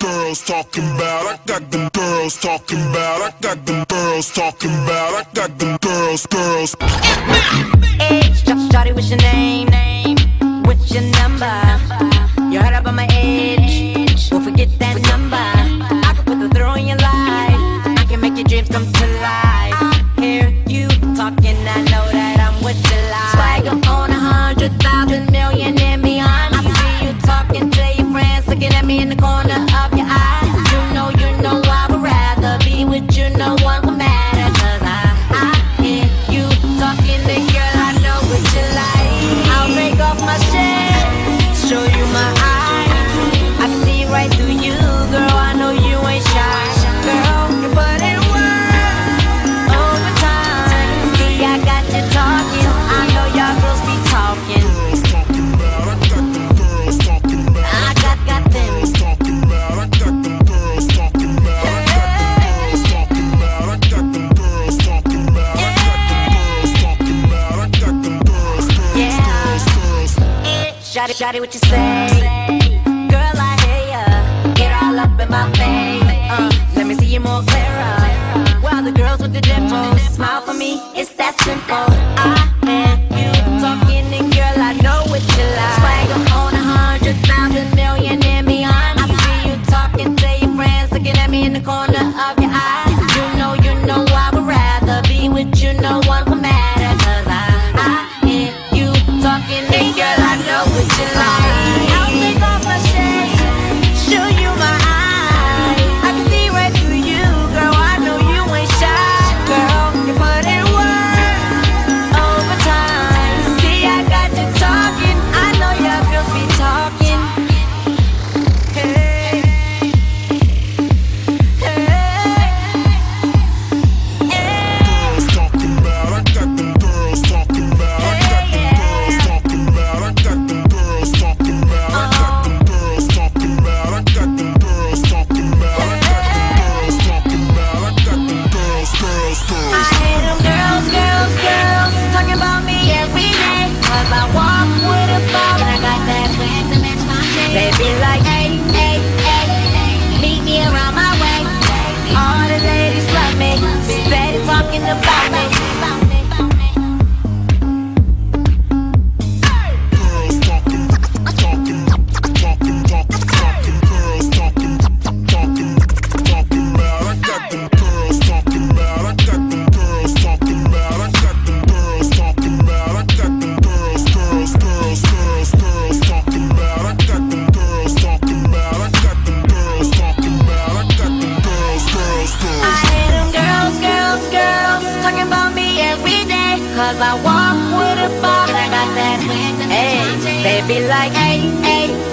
girls talking about, I got them girls talking about, I got them girls talking about, I got them girls, girls. Hey, Shawty, what's your name? Shawty, shawty, what you say? Girl, I hear ya. Get all up in my face. Uh, let me see you more clearer. While the girls with the dimples smile for me, it's Cause I walk with a bob and I got that. Hey, they be like, hey, hey.